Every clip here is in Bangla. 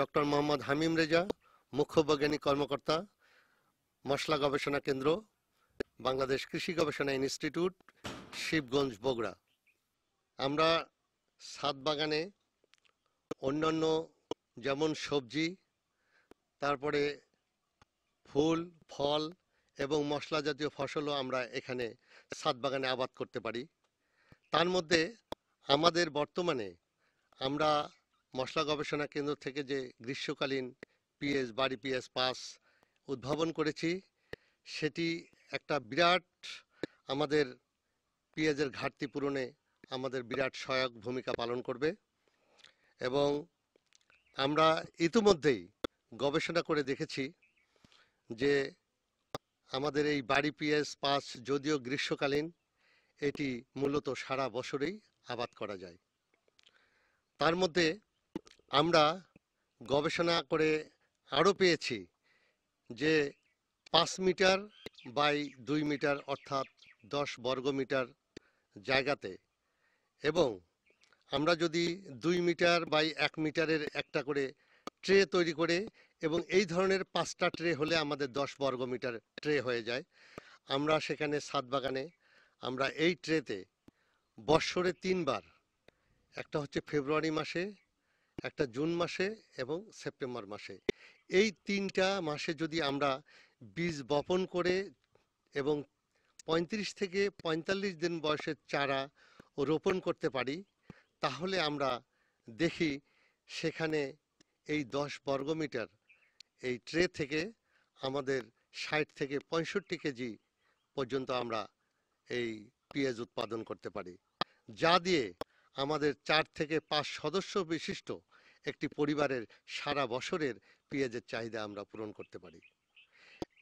ডক্টর মোহাম্মদ হামিম রেজা, মুখ্য বৈজ্ঞানিক কর্মকর্তা, মশলা গবেষণা কেন্দ্র, বাংলাদেশ কৃষি গবেষণা ইনস্টিটিউট, শিবগঞ্জ, বগুড়া। আমরা ছাদ বাগানে অন্যান্য যেমন সবজি, তারপরে ফুল, ফল এবং মশলা জাতীয় ফসলও আমরা এখানে ছাদ বাগানে আবাদ করতে পারি। তার মধ্যে আমাদের বর্তমানে আমরা মশলা গবেষণা কেন্দ্র থেকে যে গ্রীষ্মকালীন পিএস, বাড়ি পিএস পাস উদ্ভাবন করেছি, সেটি একটা বিরাট আমাদের পিএজের ঘাটতি পূরণে আমাদের বিরাট সহায়ক ভূমিকা পালন করবে এবং আমরা ইতিমধ্যেই গবেষণা করে দেখেছি যে আমাদের এই বাড়ি পিএস পাস যদিও গ্রীষ্মকালীন, এটি মূলত সারা বছরেই আবাদ করা যায়। তার মধ্যে আমরা গবেষণা করে আরও পেয়েছি যে পাঁচ মিটার বাই দুই মিটার অর্থাৎ দশ বর্গ মিটার জায়গাতে এবং আমরা যদি দুই মিটার বাই এক মিটারের একটা করে ট্রে তৈরি করে এবং এই ধরনের পাঁচটা ট্রে হলে আমাদের দশ বর্গ মিটার ট্রে হয়ে যায়, আমরা সেখানে ছাদ বাগানে আমরা এই ট্রেতে বৎসরে তিনবার, একটা হচ্ছে ফেব্রুয়ারি মাসে একটা জুন মাসে এবং সেপ্টেম্বর মাসে। এই তিনটা মাসে যদি আমরা বীজ বপন করে এবং পঁয়ত্রিশ থেকে পঁয়তাল্লিশ দিন বয়সের চারা রোপণ করতে পারি, তাহলে আমরা দেখি সেখানে এই দশ বর্গমিটার এই ট্রে থেকে আমাদের ষাট থেকে পঁয়ষট্টি কেজি পর্যন্ত আমরা এই পেঁয়াজ উৎপাদন করতে পারি। যা দিয়ে আমাদের চার থেকে পাঁচ সদস্য বিশিষ্ট একটি পরিবারের সারা বছরের পেঁয়াজের চাহিদা আমরা পূরণ করতে পারি।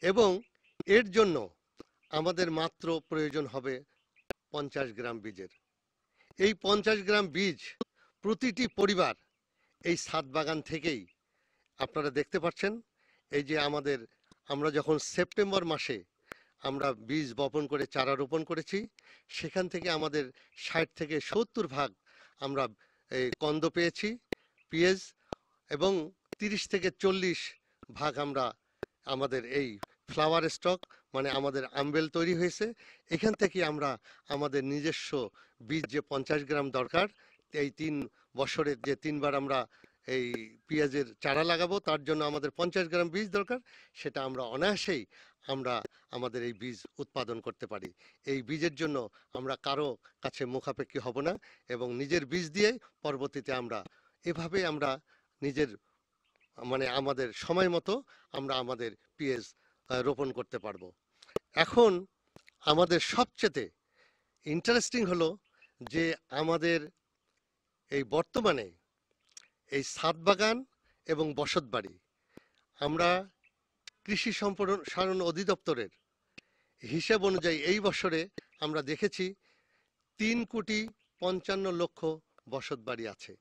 এবং এর জন্য আমাদের মাত্র প্রয়োজন হবে পঞ্চাশ গ্রাম বীজের। এই পঞ্চাশ গ্রাম বীজ প্রতিটি পরিবার এই ছাদ বাগান থেকেই আপনারা দেখতে পাচ্ছেন। এই যে আমাদের, আমরা যখন সেপ্টেম্বর মাসে আমরা বীজ বপন করে চারা রোপণ করেছি, সেখান থেকে আমাদের ষাট থেকে সত্তর ভাগ আমরা কন্দ পেয়েছি। পিএজ এবং তিরিশ থেকে চল্লিশ ভাগ আমরা আমাদের এই ফ্লাওয়ার স্টক মানে আমাদের আমবেল তৈরি হয়েছে। এখান থেকে আমরা আমাদের নিজস্ব বীজ যে পঞ্চাশ গ্রাম দরকার, এই তিন বছরের যে তিনবার আমরা এই পেঁয়াজের চারা লাগাবো, তার জন্য আমাদের পঞ্চাশ গ্রাম বীজ দরকার। সেটা আমরা অনায়াসেই আমরা আমাদের এই বীজ উৎপাদন করতে পারি। এই বীজের জন্য আমরা কারও কাছে মুখাপেক্ষী হব না এবং নিজের বীজ দিয়ে পরবর্তীতে আমরা এভাবে আমরা নিজের মানে আমাদের সময় মতো আমরা আমাদের পিএস রোপণ করতে পারব। এখন আমাদের সবচেয়ে ইন্টারেস্টিং হলো যে আমাদের এই বর্তমানে এই ছাদ বাগান এবং বসতবাড়ি আমরা কৃষি সম্প্রসারণ অধিদপ্তরের হিসেব অনুযায়ী এই বছরে আমরা দেখেছি তিন কোটি পঞ্চান্ন লক্ষ বসত বাড়ি আছে।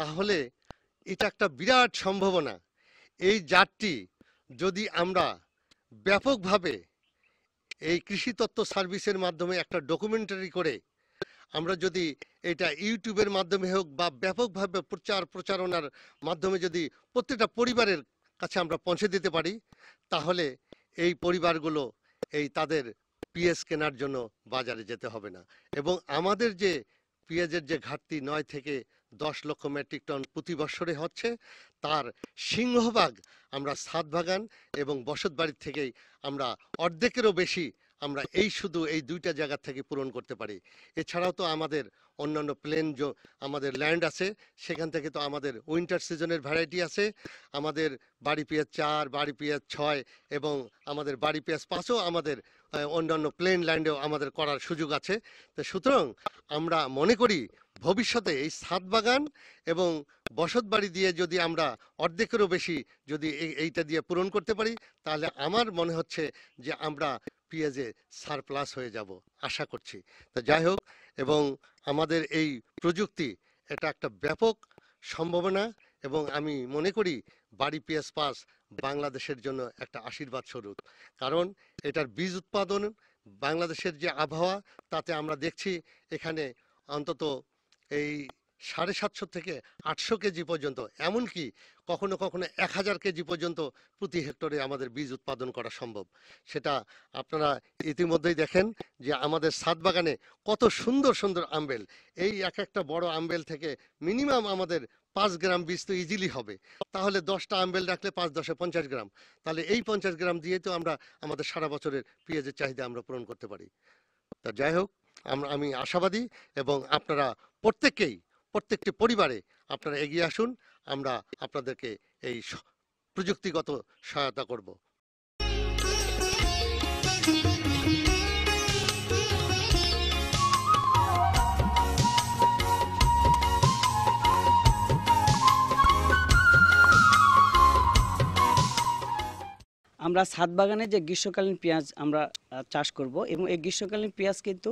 তাহলে এটা একটা বিরাট সম্ভাবনা। এই জাতটি যদি আমরা ব্যাপকভাবে এই কৃষি তত্ত্ব সার্ভিসের মাধ্যমে একটা ডকুমেন্টারি করে, আমরা যদি এটা ইউটিউবের মাধ্যমে হোক বা ব্যাপকভাবে প্রচার প্রচারণার মাধ্যমে যদি প্রত্যেকটা পরিবারের কাছে আমরা পৌঁছে দিতে পারি, তাহলে এই পরিবারগুলো এই তাদের পিএস কেনার জন্য বাজারে যেতে হবে না। এবং আমাদের যে পেঁয়াজের যে ঘাটতি নয় থেকে দশ লক্ষ মেট্রিক টন প্রতি বছরে হচ্ছে। তার সিংহভাগ আমরা ছাদ বাগান এবং বসত বাড়ির থেকেই আমরা অর্ধেকেরও বেশি আমরা এই শুধু এই দুইটা জায়গা থেকে পূরণ করতে পারি। এছাড়াও তো আমাদের অন্যান্য প্লেন আমাদের ল্যান্ড আছে, সেখান থেকে তো আমাদের উইন্টার সিজনের ভ্যারাইটি আছে। আমাদের বাড়ি পেঁয়াজ চার, বাড়ি পেঁয়াজ ছয় এবং আমাদের বাড়ি পেঁয়াজ পাঁচও আমাদের অন্যান্য প্লেন ল্যান্ডেও আমাদের করার সুযোগ আছে। তো সুতরাং আমরা মনে করি ভবিষ্যতে এই ছাদ বাগান এবং বসত বাড়ি দিয়ে যদি আমরা অর্ধেকেরও বেশি যদি এই- এইটা দিয়ে পূরণ করতে পারি, তাহলে আমার মনে হচ্ছে যে আমরা পেঁয়াজে সারপ্লাস হয়ে যাব, আশা করছি। তো যাই হোক, এবং আমাদের এই প্রযুক্তি, এটা একটা ব্যাপক সম্ভাবনা এবং আমি মনে করি বাড়ি পিএস পাস বাংলাদেশের জন্য একটা আশীর্বাদ স্বরূপ। কারণ এটার বীজ উৎপাদন, বাংলাদেশের যে আবহাওয়া, তাতে আমরা দেখছি এখানে অন্তত এই সাড়ে সাতশো থেকে আটশো কেজি পর্যন্ত, এমনকি কখনো কখনো এক হাজার কেজি পর্যন্ত প্রতি হেক্টরে আমাদের বীজ উৎপাদন করা সম্ভব। সেটা আপনারা ইতিমধ্যেই দেখেন যে আমাদের ছাদ বাগানে কত সুন্দর সুন্দর আম্বেল। এই এক একটা বড় আমবেল থেকে মিনিমাম আমাদের পাঁচ গ্রাম বীজ তো ইজিলি হবে। তাহলে দশটা আম্বেল রাখলে পাঁচ দশে পঞ্চাশ গ্রাম। তাহলে এই পঞ্চাশ গ্রাম দিয়ে তো আমরা আমাদের সারা বছরের পেঁয়াজের চাহিদা আমরা পূরণ করতে পারি। তা যাই হোক আমরা আমি আশাবাদী এবং আপনারা প্রত্যেককেই, প্রত্যেকটি পরিবারে আপনারা এগিয়ে আসুন, আমরা আপনাদেরকে এই প্রযুক্তিগত সহায়তা করব। আমরা ছাদ বাগানে যে গ্রীষ্মকালীন পেঁয়াজ আমরা চাষ করব এবং এই গ্রীষ্মকালীন পেঁয়াজ কিন্তু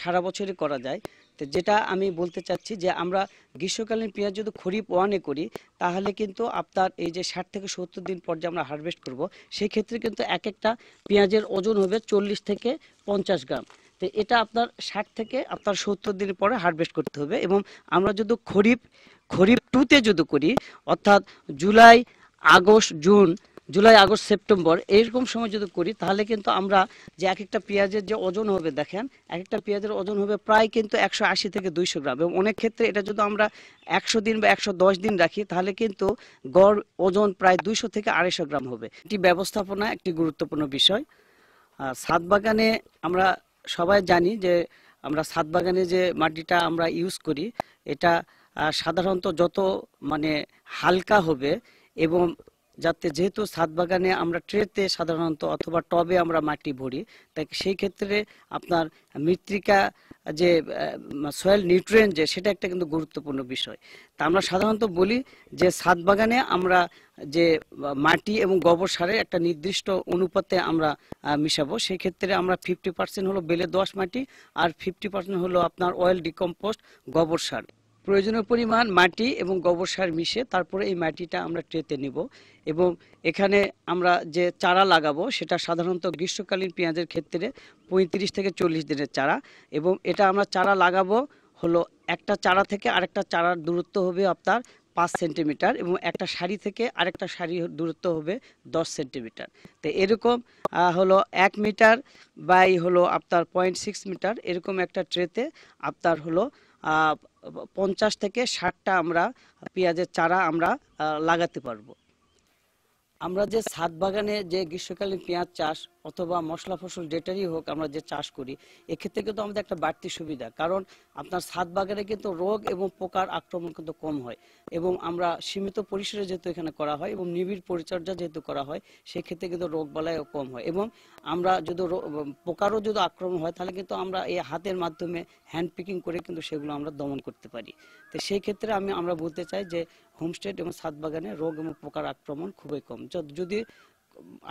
সারা বছরই করা যায়। তো যেটা আমি বলতে চাচ্ছি যে, আমরা গ্রীষ্মকালীন পেঁয়াজ যদি খরিফ ওয়ানে করি, তাহলে কিন্তু আপনার এই যে ষাট থেকে সত্তর দিন পর যে আমরা হারভেস্ট করব সেই ক্ষেত্রে কিন্তু এক একটা পেঁয়াজের ওজন হবে চল্লিশ থেকে পঞ্চাশ গ্রাম। তো এটা আপনার ষাট থেকে আপনার সত্তর দিন পরে হারভেস্ট করতে হবে এবং আমরা যদি খরিফ খরিফ টুতে যদি করি, অর্থাৎ July, August, June July, August, September এইরকম সময় যদি করি, তাহলে কিন্তু আমরা যে এক একটা পেঁয়াজের যে ওজন হবে, দেখেন এক একটা পেঁয়াজের ওজন হবে প্রায় কিন্তু একশো আশি থেকে দুইশো গ্রাম এবং অনেক ক্ষেত্রে এটা যদি আমরা একশো দিন বা একশো দশ দিন রাখি, তাহলে কিন্তু গড় ওজন প্রায় দুইশো থেকে আড়াইশো গ্রাম হবে। এটি ব্যবস্থাপনা একটি গুরুত্বপূর্ণ বিষয়। ছাদ বাগানে আমরা সবাই জানি যে আমরা ছাদ বাগানে যে মাটিটা আমরা ইউজ করি, এটা সাধারণত যত মানে হালকা হবে এবং যাতে যেহেতু ছাদ বাগানে আমরা ট্রেতে সাধারণত অথবা টবে আমরা মাটি ভরি, তাই সেই ক্ষেত্রে আপনার মৃত্তিকা যে সয়েল নিউট্রিয়েন্ট যে, সেটা একটা কিন্তু গুরুত্বপূর্ণ বিষয়। তা আমরা সাধারণত বলি যে, ছাদ বাগানে আমরা যে, মাটি এবং গোবর সারের একটা নির্দিষ্ট অনুপাতে আমরা মিশাবো। সেই ক্ষেত্রে আমরা ফিফটি পার্সেন্ট হলো বেলে দোআঁশ মাটি, আর ফিফটি পার্সেন্ট হলো আপনার অয়েল ডিকম্পোস্ট গোবর সার। প্রয়োজনীয় পরিমাণ মাটি এবং গোবর সার মিশে তারপরে এই মাটিটা আমরা ট্রেতে নিব এবং এখানে আমরা যে চারা লাগাবো সেটা সাধারণত গ্রীষ্মকালীন পেঁয়াজের ক্ষেত্রে পঁয়ত্রিশ থেকে চল্লিশ দিনের চারা এবং এটা আমরা চারা লাগাবো হলো একটা চারা থেকে আরেকটা চারার দূরত্ব হবে আপনার পাঁচ সেন্টিমিটার এবং একটা শাড়ি থেকে আরেকটা সারি দূরত্ব হবে দশ সেন্টিমিটার। তো এরকম হলো এক মিটার বাই হলো আপনার পয়েন্ট সিক্স মিটার এরকম একটা ট্রেতে আপনার হলো পঞ্চাশ থেকে ষাটটা আমরা পেঁয়াজের চারা আমরা লাগাতে পারব। আমরা যে ছাদ বাগানে যে গ্রীষ্মকালীন পেঁয়াজ চাষ অথবা মশলা ফসল যেটারই হোক আমরা যে চাষ করি, এক্ষেত্রে কিন্তু আমাদের একটা বাড়তি সুবিধা। কারণ আপনার ছাদ বাগানে কিন্তু রোগ এবং পোকার আক্রমণ কিন্তু কম হয় এবং আমরা সীমিত পরিসরে যেহেতু এখানে করা হয় এবং নিবিড় পরিচর্যা যেহেতু করা হয়, সেক্ষেত্রে কিন্তু রোগ বালাইও কম হয় এবং আমরা যদি পোকারও যদি আক্রমণ হয়, তাহলে কিন্তু আমরা এই হাতের মাধ্যমে হ্যান্ড পিকিং করে কিন্তু সেগুলো আমরা দমন করতে পারি। তো সেই ক্ষেত্রে আমি, আমরা বলতে চাই যে হোমস্টে এবং ছাদ বাগানে রোগ এবং পোকার আক্রমণ খুবই কম। যদি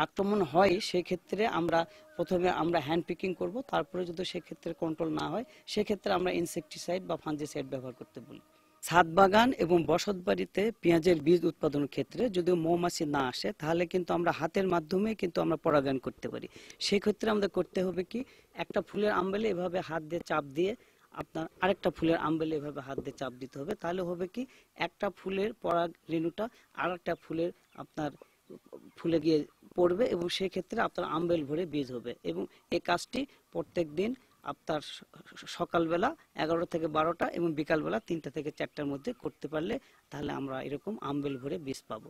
আক্রমণ হয় সেই ক্ষেত্রে আমরা প্রথমে আমরা হ্যান্ড পিকিং করব, তারপরে যদি সেক্ষেত্রে কন্ট্রোল না হয়, সেক্ষেত্রে আমরা ইনসেকটিসাইড বা ফাঞ্জিসাইড ব্যবহার করতে বলি। ছাদ বাগান এবং বসত বাড়িতে পেঁয়াজের বীজ উৎপাদনের ক্ষেত্রে যদি মৌমাছি না আসে, তাহলে কিন্তু আমরা হাতের মাধ্যমে কিন্তু আমরা পরাগায়ন করতে পারি। সেই ক্ষেত্রে আমাদের করতে হবে কি, একটা ফুলের আম্বেলে এভাবে হাত দিয়ে চাপ দিয়ে আপনার আরেকটা ফুলের আম্বেলে এভাবে হাত দিয়ে চাপ দিতে হবে। তাহলে হবে কি, একটা ফুলের পরাগ রেণুটা আর একটা ফুলের আপনার ফুলে গিয়ে পড়বে এবং সেই ক্ষেত্রে আপনার আম্বেল ভরে বীজ হবে এবং এই কাজটি প্রত্যেক দিন আপনার সকালবেলা এগারোটা থেকে বারোটা এবং বিকালবেলা তিনটা থেকে চারটার মধ্যে করতে পারলে তাহলে আমরা এরকম আম্বেল ভরে বীজ পাবো।